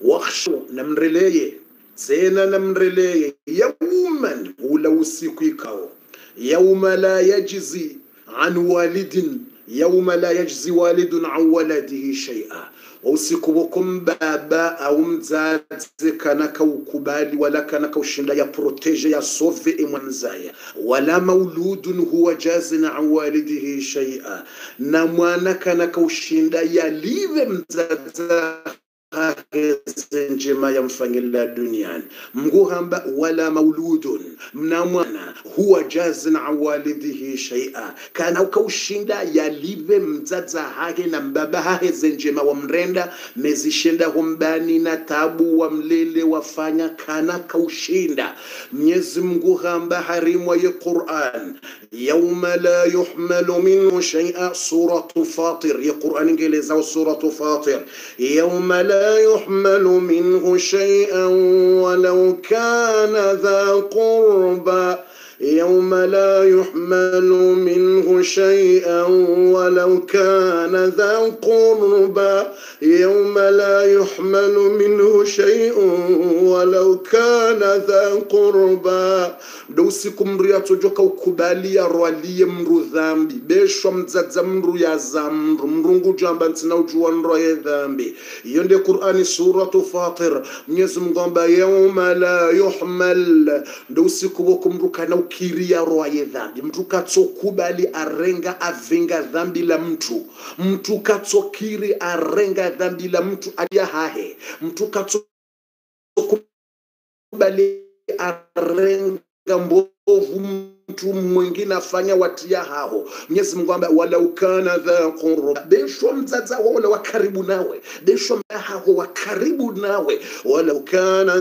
واخشو نمرلية زينا نمرلية يوما ولو سيكيكاو يوم لا يجزي عن والد يوم لا يجزي والد عن ولده شيئا. وسيكوكم بابا أو مزاز كانكو كبال ولا كانكو شنلا يا بروتيج يا صوفي إيه امانزايا ولا مولود هو جاز عن والده شيئا. نموانا كانكو شنلا يا ليف hake njema yamfanyila duniani mguhamba wala mauludun mna mwana huwa jazin an walidihi shaia kana ukaushinda yalive mzaza hake na mbaba hahe zenjema wamrenda mezishinda hombani na tabu wa mlele wafanya kana kaushinda mnyezi mngu hamba harimwa ye quran yauma la yuhmalu minhu shaia suratu fatir ye quran ingelezao suratu fatir yauma la يحمل منه شيئا ولو كان ذا قربى. يوم لا يحمل منه شيئا ولو كان ذا قربى. يوم لا يحمل منه شيء ولو كان ذا قربى. دوسك مريا تجوك وكبالي أروالي مرو ذنبي بشو مزاد زمرو يا زمر مرنغو جامبان تناو جوان روي ذنبي يوند قرآن سورة فاطر. نيزم غنبا يوم لا يحمل. دوسك وكمرو كانو ukiria roa ye dhambi. Mtu katsokubali arenga avenga dhambi la mtu. Mtu katsokiri arenga dhambi la mtu alia hahe. Mtu katsokubali arenga mbovu mtu mwingine afanya watia hao mwenyezi mungu ambaye walau dha qurba besho mzaza wala wa karibu nawe. Beshwa mbahaho wa karibu nawe. Walau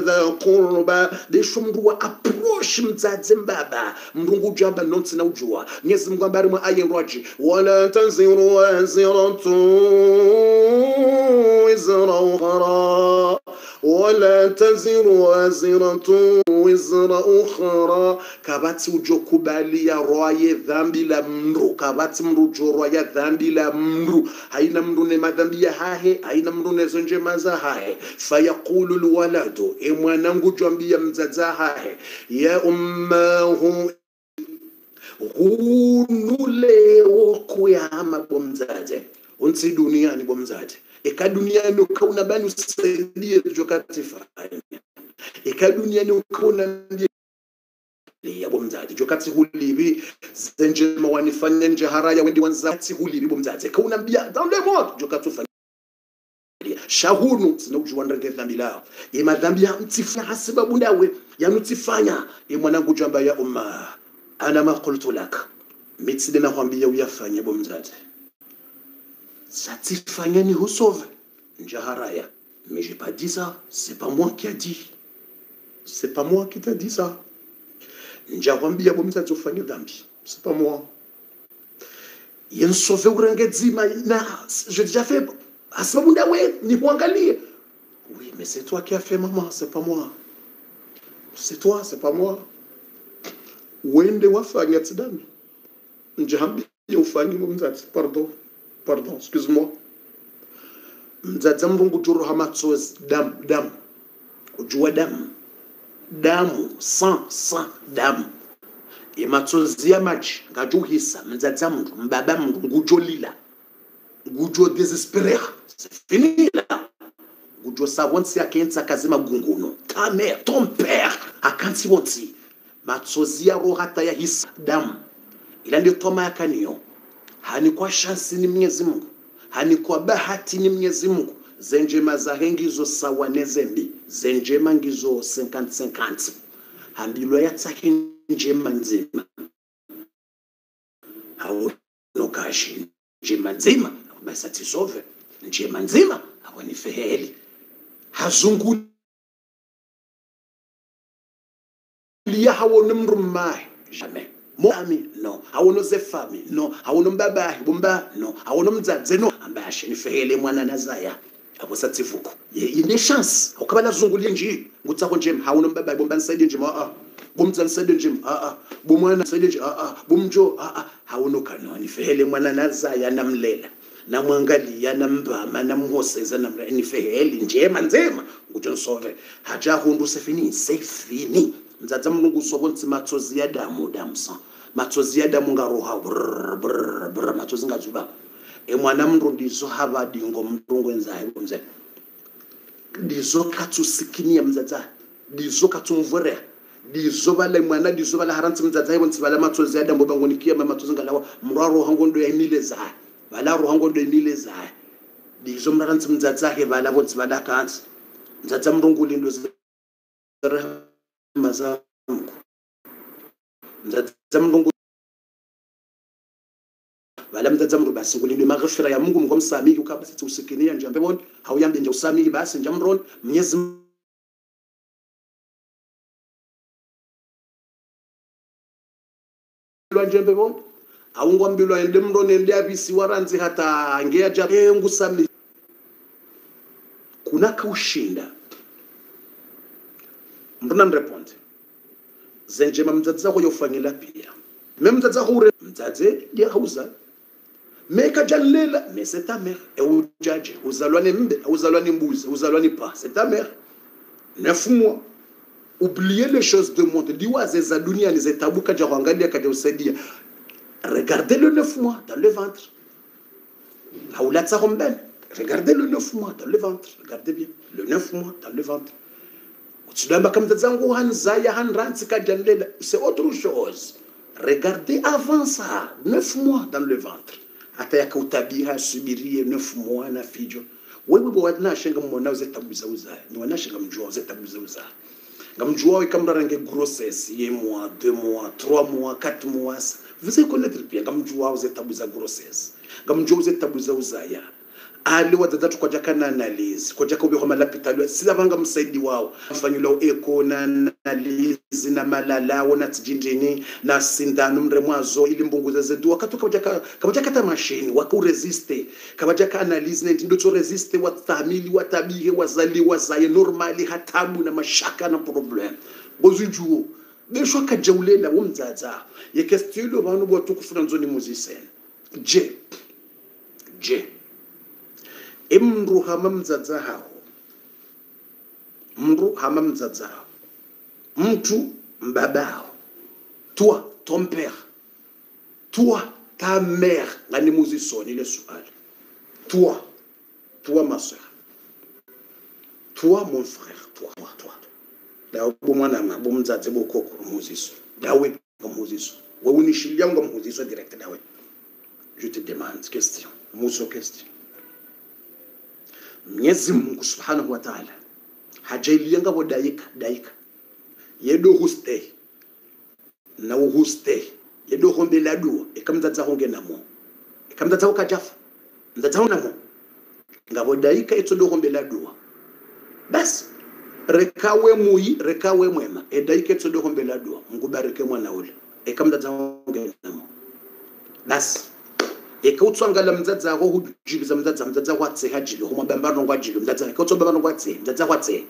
dha qurba besho mndu wa approach mzaze mbaba. Mrungu jamba nonsi na ujua mwenyezi mungu amba arimwa ayenrwaji wala taziru waziratu wizra ukhra wala taziru waziratu wizra ukhra kabati ujokubalia rwaye dhambi la mndu kabati mndu jorwaya dhambi la mndu. Haina mndu ne madhambi ya hahe haina mndu nezo njema za hahe. Fayaqulu lwaladu e mwanangu jwambia mzaza hahe. Ya ummahu hunuleo kuyama bomzaze unsi duniani bomzaze eka duniani ukauna bani usaidie jokatifanya eka duniani ukauna mbia yabo mzazi jokati hulibi. Zenje mawanifanya nje haraya wendi wanzati hulibi bo bomzazi kaunambia dhambi moto jokati ufanya. Shahunu sinokujua ndenge dhambi lao. Ye madhambi ya mtifanya hasibabu ndawe yanutifanya ye mwanangu jamba ya umma ana ma qultu lak. Mitside na kwambia uyafanye bomzazi satifanyeni husove. Nje haraya. Mais j'ai pas dit ça c'est pas moi qui a dit c'est pas moi qui t'a dit ça. Njakwambia bomzazi ufanye dhambi c'est pas moi. Yensove urenge dzima na j'ai déjà fait asababu ndawe nikuangalie oui mais c'est toi qui as fait maman c'est pas moi. C'est toi c'est pas moi. Uende wafanya tsidami njahambia ufanye pardon pardon excuse-moi. Damu damu ujua damu damu san san damu. Imatsozi ya maji ngajuhisa mdzadza mndu mbaba mndu ngujolila ngujo desesperer c'est fini là. Ngujo savonsi akentsa kazima gunguno ta mère ton père akanti wonti matsozi ya rohata ya hisa damu. Ila ndio toma yakaniyo hani kwa shansi ni mwenyezi mungu. Hani kwa bahati ni mwenyezi mungu zenjema zahe ngizo sawa nezembi zenjema ngizo 50-50 hambilo yatsahe njema nzima haunokashi njema nzima basi atisove njema nzima awanifeheli hazungulia liya hawo mmahe jamais mami no. Awono zefami no. Awono mbabahi bumba no. Awono mdzadze no. Ambaye ashenifehele mwana nazaya abo satsivuko yine-chance ukabala zungulie nje ngutsako nje hawono mbabahi bomba nsaidie nje bomdza nsaidie nje ah ah. Bomwana nsaidie nje ah ah. Bomjo ah hawono kanoni fehele mwana nazaya namlela namwangalia nambama namhoseza namla nifeheli njema nzema. Jonsove haja hundu sefini sefini mzadza mlungu sobo ntsi matsozi ya damu damsa matsozi ya damu ngaroha brr brr brr matsozi ngazuba mwana mndu ndizo hava dingo mndungu enzaye kunze ndizo katsusikinia mzadza. Ndizo katsumvurea ndizo vala mwana ndizo vala harantsi mzadza. Ivo ntsi vala matsozi ya damu bangonikia ma matsozi ngalawa. Mrwaro hango ndo yaimile zaye vala ro hango ndo yaimile zaye ndizo mrarantsi mzadza he vala vo ntsi vala kansi mzadza mndungu ndo rehema zangu mzadza mndungu wala mzadza mndu basi ngulindwe maghfira ya mungu mungu msamiki ukaba sitsi usikinia nje ambebona hauyambe nje usamiki basi nje mron mnyezi nje ambebona awungwambilwa ende mron ende abisi waranzi hata ngeya ja eh ngusami kuna kaushinda. Mbona mreponde zenjema mdzadzi zako yofanyila pia. Me mdzadzi zako ure mdzadzi ya hauza me kajalela me c'est ta mère. Et ujaje uzalwa ni mbe uzalwa ni mbuzi uzalwa ni pa c'est ta mère. Neuf mois. Oubliez les choses de monde. Liwaze za dunia ni zetabuka ja kuangalia kaja usaidia regardez le neuf mois dans le ventre. Haulatsa kombele regardez le neuf mois dans le ventre. Regardez bien. Le neuf mois dans le ventre. Tudamba kamta zangu hanzaya hanransi kajanlela c'est autre chose. Regardez avant ça. Neuf mois dans le ventre hata yakautabia subirie neuf mois na fijo. Wewe bo wanashenga mwana uzetabuza uza. Ni wanashenga mjua uze tabuza uza. Ngamjua ikamrarange grossesse ye mois deux mois trois mois quatre mois. Vous allez connaître bien ngamjua uzetabuza grossesse ngamjua uzetabuza uzaya ali wadadatu kwa jaka na analizi. Kwa jaka ubi kwa malapitalo sila vanga msaidi wao. Mfanyula eko na analizi na malalawo na tijindini na sindano mremwazo ili mbunguza zedu. Wakati kwa jaka kwa jaka ta mashini waka uresiste kwa jaka analizi na ndo to resiste wa famili wa tabihe wazali wazaye normali hatabu na mashaka na problem. Bozujuo besho kajaulela wo mdzadza yekestilo vanu votukufuna nzoni muzisene je je imru hama mdzadza hao. Mru hama mdzadza hao. Mtu mbabao toi ton père. Toi ta mère. Ngani muzisoni le swali toi toi ma soeur. Toi mon frère toi toi toi je te demande question. Muso question mwenyezi mungu subhanahu wa taala hajailianga bo daika daika. Yedo huste na uhuste yedo hombe la dua. Ikamdzadza honge namo ikamdzadza ukajafa mdzadza honge namo ngabo daika eto do hombe la dua. Basi rekawe muyi rekawe mwema. Edaika eto do hombe la dua. Ngubarike mwana ule. Ikamdzadza honge namo basi ekautswangala mdzadza ako hujibiza mdzadza mdzadza watse hajibi homa bambano ngwa jibi mdzadza ekautso bambano ngwa tse mdzadza watse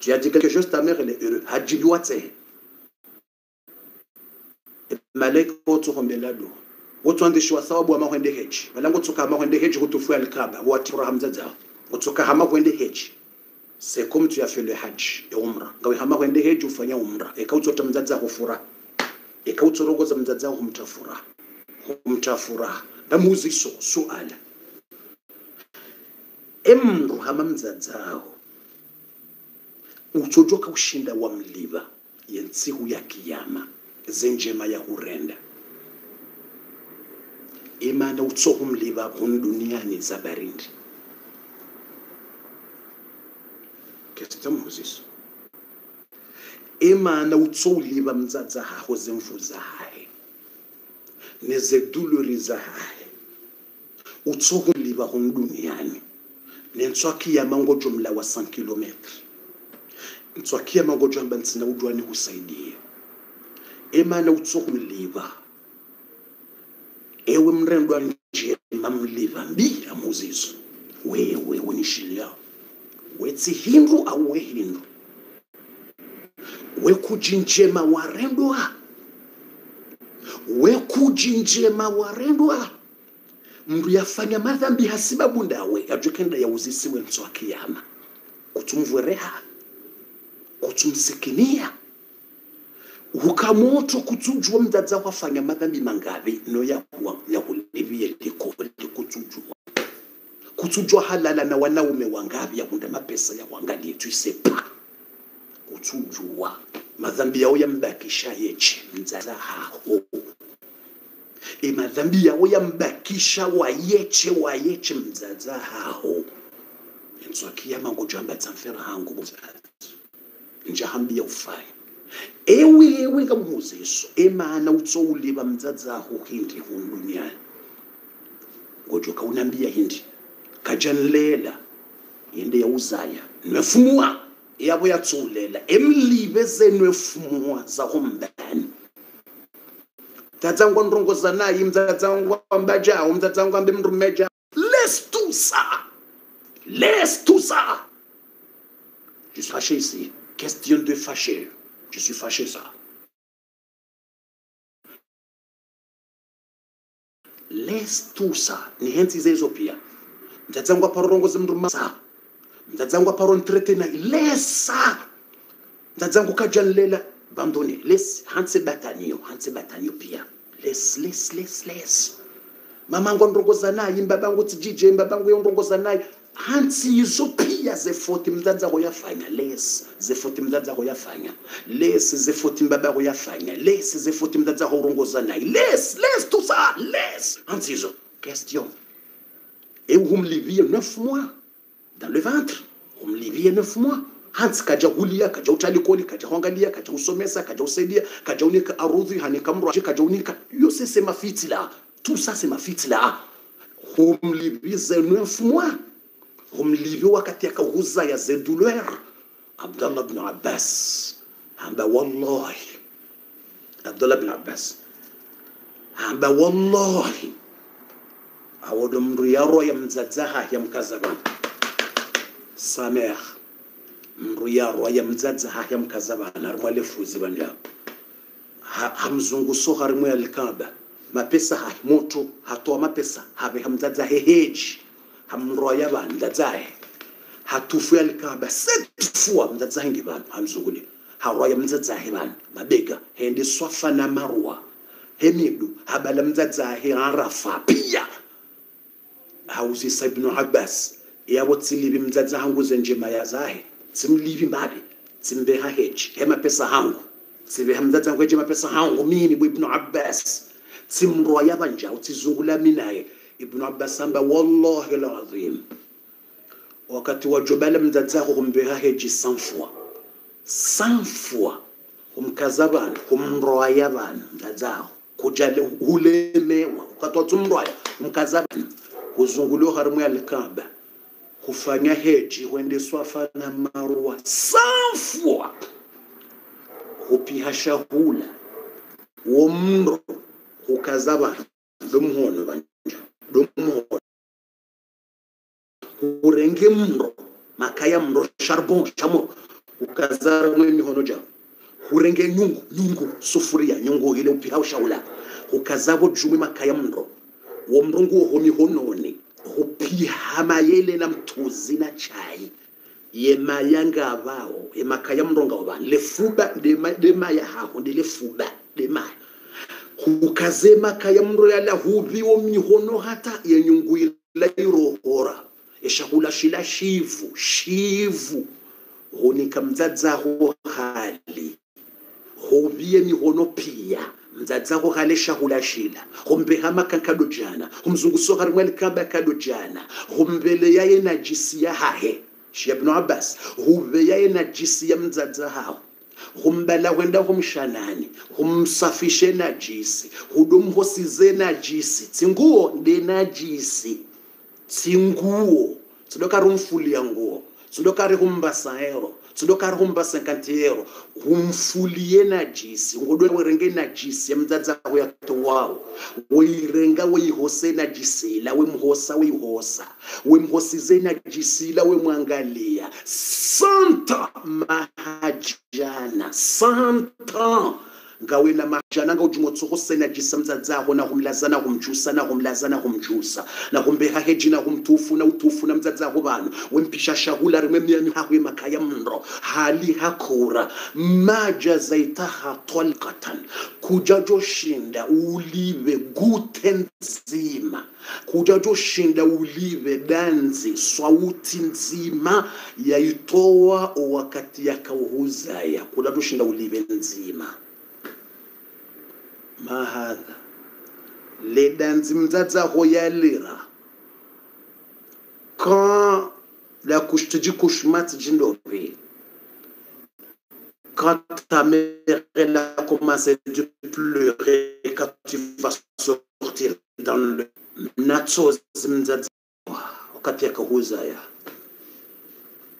tu as dit quelque chose ta mère elle est heureux hajibi watse malaika otso hombela do wotswandishiwa sawabu ama hwende heji malango tsoka ama hwende heji hutufu alkaba watira hamdzadza utsoka hama hwende heji c'est comme tu as fait le hajj et umra. Ngawe hama hwende heji ufanya umra. Ekautsota mdzadza hufura ekautsorogoza mdzadza humtafura humtafura ndamuziso suala. Emru hama mdzadzawo uchojoka ushinda wa mliva yentsihu ya kiyama zenjema ya hurenda. Imana utsohu mliva hun duniani za barindi. Kesitamuziso imana utsouliva mdzadza haho zemvuza haye nezeduloriza haye utsohuliva hun duniani ya mangojo mla wa 100 kilometre ntswakia mangojo amba ntsina udwani kusaidia emana liba. ewe mrendwa nje mamliva mbi amuzizo wewe unishilia wetsi hindu au we hindu? Wekujinjema warendwa? Wekujinjema warendwa mndu yafanya madhambi hasibabu ndawe ajokenda yauzisiwe wa kiyama. Kutumvwereha kutumsikinia. Ukamoto kutsujua mdadza wafanya madhambi mangavi. No yakuwa yakulivie likoli kutsujua kutsujwa halala na wanaume wangavi yakunda mapesa ya wangalie tuisepa kutujua madhambi yao yambakisha yeche mdzaza haho e madhambi yao yambakisha wayeche wayeche mdzaza haho enzwakiyama ngojamba tsamfera hangu muzazi njahambia ufaya ewe ewe ngamhuzeso emana utsouliva mdzadzaho hindi hu duniani ngojo kaunambia hindi. Kajanlela yende yauzaya nwefumua yabo yatsulela emlive zenwefumua zaho Laisse tout ça, laisse tout ça. je suis fâché ici. Question de fâcher je suis fâché ça. Lesitusa nihenzize izo pia. Mdzadza wangu aparorongoze Bandone, lesi hansi bathaniyo hansi bathaniyo pia. Lesi lesi lesi lesi mamangu andongoza naye imbabangu uthi jj imbabangu uyondongoza naye hansi yizo pia zefoti mzanzako yafanya lesi zefoti mzanzako yafanya lesi zefoti mbabako yafanya lesi zefoti mzanzako urongoza naye lesi lesi tout ça lesi hansi yizo question. Et vous me liviez neuf mois dans le ventre. Vous me liviez neuf mois. Hansi kaja hulia kaja utalikoli kaja huangalia kaja usomesa kaja usaidia kaja unika arudhi hanika kaja unika. Yose sema fitla sa tout ça c'est ma fille là neuf mois. Wakati akahuza ya ze douleur abdallah bnu abbas. Amba wallahi. Abdallah bnu abbas. Amba wallahi. Awodo mndu yaro ya mdzadzaha ya mkazabana samer mndu yaro ya mdzadzaha ya mkazabana arimwe alefuzi banja soha harimwe alikaba mapesa ha moto hatoa mapesa habe hamdzadza heheji hamroya vanhu ndadzahe hatufu yalikaba setufua mdzadzahingi vanhu hamzunguli haroya mdzadzahe bana mabega hende swafa na marwa hemidu habala mdzadzahe arafa pia. Hauzisa ibnu abbas yabo tsilivi mdzadza hangu zenjema simlivi mbali simbeha hechi hema pesa hangu sive hamzata ngweje mapesa hangu mimi ibn Abbas simrwa yabanja utizungula minaye ibn Abbas amba wallahi la azim wakati wa jubala mzadzako kumbeha heji 100 fois 100 fois kumkaza bana kumrwa yabana mzadzako kujale ulemewa wakati wa tumrwa kumkaza bana kuzungulu harmu ya al-Kaaba hufanya heji huendeswa fana marwa sanfwa fois hupiha shahula mndo hukaza vanhu domhono vanja domhono hurenge mndo makaya mro charbon chamo hukaza mwe mihono ja hurenge nyungu nyungu sufuria. Nyungu ile upiha hula. Ukazabo jumi makaya mro. Wo mndo ho mihononi upiha mayele na mtuzi na chai. Yemayanga avao yemakaya mronga wa lefuba de maya haho de lefuba de maya. Hukazema kaya mro yala huviwo mihono hata yenyunguila irohora. Eshahula shila shivu shivu. Hunika mdzadzaho hali. Huviye mihono pia mdzadzaho hale shahula shila humbehama kankado jana humzunguso harimwe likamba kado jana humbele yaye najisi ya hahe. Shia ibn abbas. Huve yaye najisi ya mdzadza hao. Humbala wenda humshanani humsafishe najisi hudumhosize najisi tsinguo ndi najisi tsinguo. Tsidokari humfulia nguo. Tsidokari humbasa humbasa nkanti ero humfulie najisi ngodwe werenge najisi ya mdzadzaho yatowawo weirenga weihose najisila wemhosa weihosa wemhosize najisila wemwangalia santa mahajana santa ngawe na majana nga ujumotso go sena jisamza dza go na kumlaza na kumjusa na kumlaza na kumjusa. Na kumbeha heji na mtufu na utufu na mdzadzaho bano wempisha shahula rimwe myani hawe makaya mro. Hali hakura. Maja zaitaha tolqatan kuja joshinda ulive gute nzima. Kuja joshinda ulive danzi swauti nzima yaitoa wakati yakauhuzaya. Kuja joshinda ulive nzima ma hadha le danzi mdzadzaho yalira quand la couche te dit couche mat jindobe quand ta mère elle a commencé de pleurer quand tu vas sortir dans le nacho mdzadza wakati akahuzaya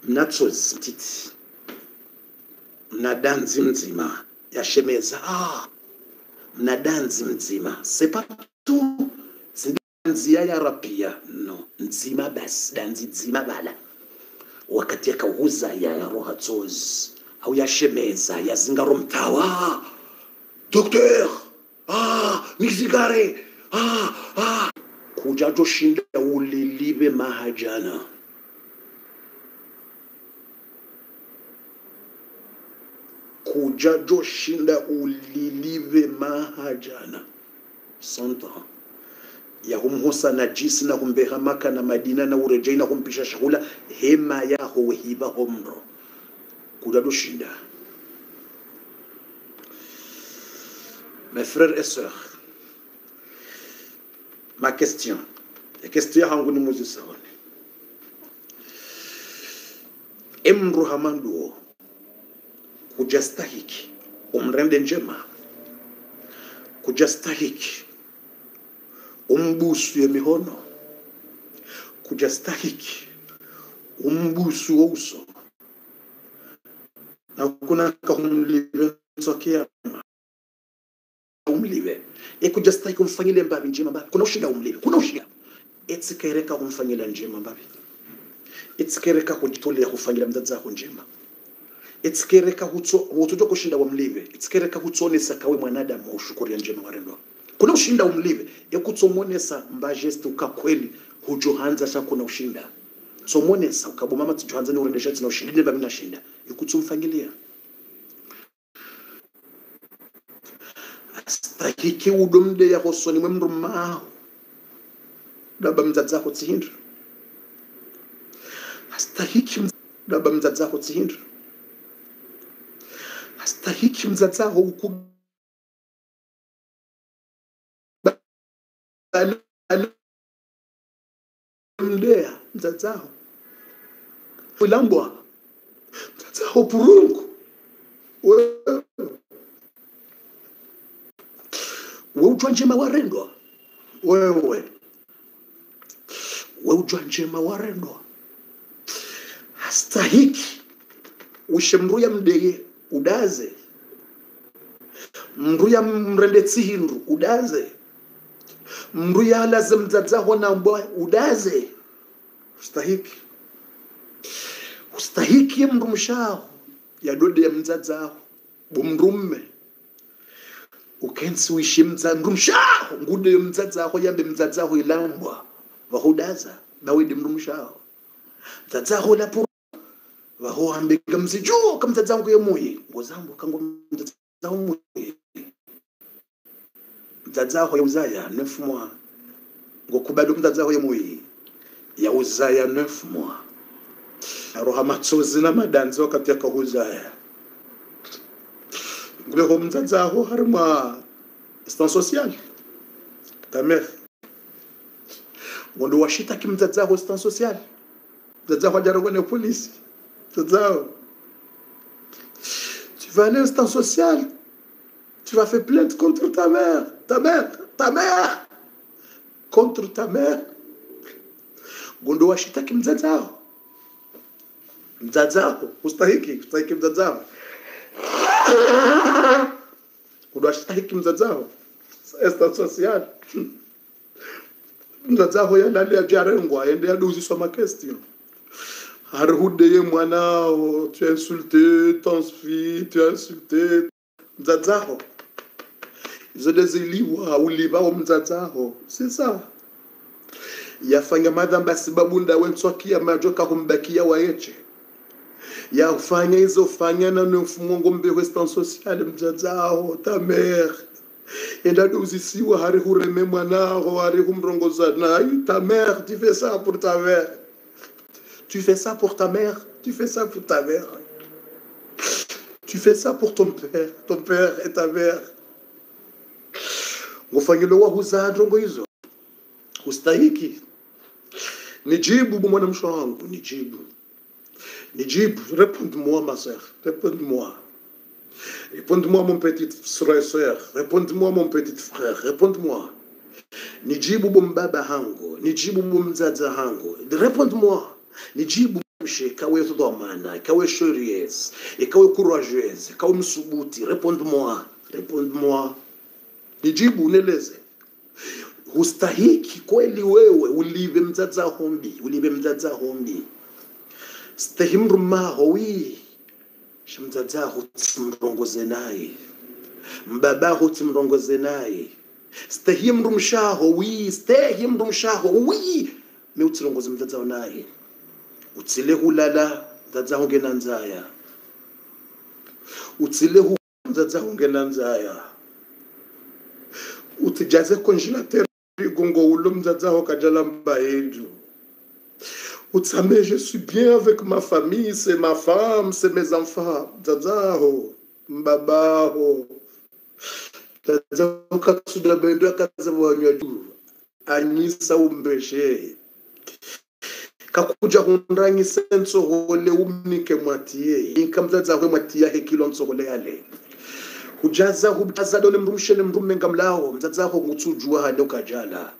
mnacho titi mna danzi mzima mna danzi mzima c'est pas tout. Danzi ya yarapia no nzima bas danzi nzima bala. Wakati yakauza ya yaroha tsozi au yashemeza yazingaro mtawa. Docteur! Ah nizigare ah ah! Kujajo shinda ulilibe mahajana kujajoshinda ulilive mahajana santa. Yahumhusa najisi na humbeha maka na madina na urejei na humpisha shahula hema yaho wehiba homro. Kujajoshinda mes frères et sœurs ma question ekestia hangu ni muzisawone emru hamanduo kujastahiki. Umrende njema. Kujastahiki. Umbusu ya mihono. Kujastahiki. Umbusu wa uso. Na kuna kahumlive nsokea umlive e kujastahiki umfanyile mbavi njema mbavi. Kuna ushida umlive kuna ushida. Etsikereka kumfanyila njema mbavi. Etsikereka kujitolea kufanyila mdadzako njema etsikereka hutoto kushinda wamlive. Etsikereka hutsonesa kawe mwanadamu ushukuria njema warendwa kuna ushinda umlive ekutsomonesa mbajesti ukakweli hujohanza sha kuna ushinda. Tsomonesa ukabomama tijohanza niurendesha tsina ushinda ndeba mina shinda. Ekutsomfangilia astahiki udomde yahosoni mwe mndu maho daba mdzadzako tsihindra astahiki daba mdzadzako tsihindra astahiki mdzadzako uku mdea mdzadzao ulambwa. Mdzadzao purungu. Wewe. Weujwa njema warendwa wewe. Weujwa njema warendwa hastahiki. Ushemruya mdeye udaze. Mruya mrende tsihindu udaze. Mruya laze mdzadzaho nambwa udaze. Ustahiki. Ustahiki mndu mshaho yadode ya mdzadzaho bumrumme. Ukensi uishi mdza mndu mshaho ngude mdzadzaho yambe mdzadzaho ilambwa. Vahudaza bawidi mndu mshaho mdzadzaho lapo vahoambika mzijuo kamdzadzangu yemuyi ngozambo kango mdzadzaho muyi mdzadzaho yauzaya nefumwa mois ngokubali mdzadzaho yemuyi yauzaya nefumwa aroha matsozi na madanzi wakati yakahuzaya nguleho mdzadzaho harimwa assistance sociale ta mère ngondo washitaki mdzadzaho assistance sociale mdzadzaho ajarogwa ne polisi mdzadzaho tu vas aller assistance sociale tu vas faire plainte contre ta mère ta mère ta mère contre ta mère ngondo washitaki mdzadzaho mdzadzaho ustahiki ustahiki mdzadzaho udwashitahiki mdzadzaho esta social. Mdzadzaho yalale ajarengwa ende yaduziswa makestio harihudeye mwanao tu as insulté ton fille tu as insulté. Mdzadzaho zote ziliwa ulivao mzazao sisa yafanya madhamba sababu ndawenswakia majoka kumbakia wayeche yafanya hizo fanya na mfumongo mbe western social mzazao ta mère. Endade uzisiwa hari hureme mwanao hari humrongoza nayo ta mère tu fais ça pour ta mère tu fais ça pour ta mère. Tu fais ça pour ta mère. Tu fais ça pour ton père. Ton père et ta mère. Ngufanyilo wa huzandrongo hizo hustahiki nijibu mwanamsho wangu nijibu. Nijibu. Réponds-moi ma soeur réponds-moi réponds-moi mon petit frère soeur réponds-moi mon petit frère. Réponds-moi nijibu bombaba hangu nijibu bomzaza hangu réponds-moi nijibu mshe kawe dhamana kawe shuries ikawe courageuse kawe msubuti repond moi repond moi. Nijibu uneleze hustahiki kweli wewe ulive mzaza hombi ulive mzaza hombi. Stahimru maho wi shimdzadzaho tsimrongoze naye. Mbabaho tsimrongoze naye. Stahimru mshaho wi stahimru mshaho wi me utsirongoze mdzadzaho naye utsile kulala dzadzahungena ndzaya. Utsile dzadzahungena ndzaya. Utijaze konjilatera rigongo ulo mdzadzaho kajala mbaendu utsame je suis bien avec ma famille c'est ma femme c'est mes enfants. Dzadzaho mbabaho dzadzaho kasuda bendu akazavuhanywa juu anyisa umbeshe Kakuja hundrangisa nsohole umnike mwatiye Inka mdzazaho mwatiya hekilo nsohole yale. kujaza hujaza dole mrumshe ne mrume ngamlao. Mdzazaho ngutsujwa hado kajala.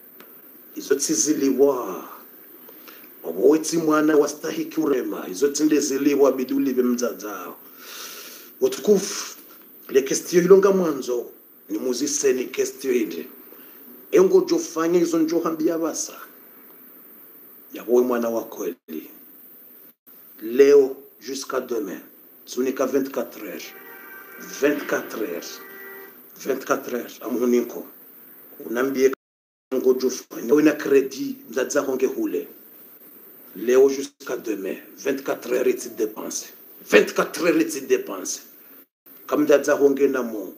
Izo tsiziliwa. Wawetsi mwana wastahiki urema. Izo tsindeziliwa biduli bemzadzao watukufu le kestio ilonga mwanzo ni muziseni kestio idi engo jofanya izo njohambia basa yawowe mwana wa kweli. Leo jusqu'à demain. Sunika 24 heures. 24 heures. 24 heures amuninko unambie ngo jofanya wena kredi mdzadzako ngehule leo jusqu'à demain. 24 heures iti dépense 24 heures iti dépense kam dada honge namo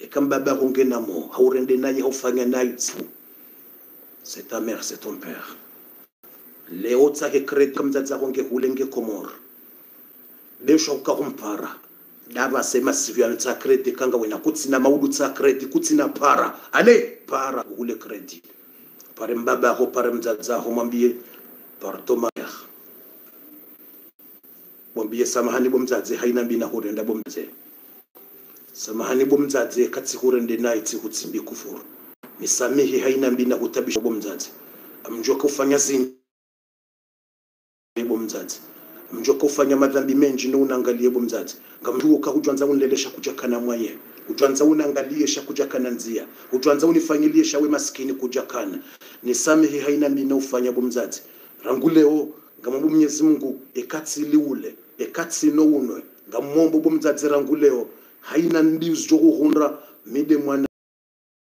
et kam baba honge namo haurende naye haufanya naye tsu. C'est ta mère c'est ton père leo tsake crédit kam dada honge hulenge komor leo shauka kumpara. Dava sema sivyo tsa crédit kanga wena. Kutsina maudu tsa crédit kutsina para. Ale para. Hule crédit pare mbaba ho pare mzaza ho mwambie pardon ma mère mwambie samahani bomzadze haina mbina hurenda bomze samahani bomzadze katsi hurende naye tsi hutsimbi kufuru. Misamehe haina mbina hutabisha bomzadze amjoka ufanya zini bomzadze amjoka ufanya madhambi menji no unangalie bomzadze ngamjuka hujwanza unlelesha kujakana mwaye. Ujwanza unangalie sha kujakana nzia ujwanza unifanyilie shawe maskini kujakana nisamehe haina mbina ufanya bomzadze rangu leo ngamwomba mwenyezi mungu ekatsili ule ekatsino unwe. Ngamwomba bomzadze rangu leo haina ndizo jokuhundra mide mwana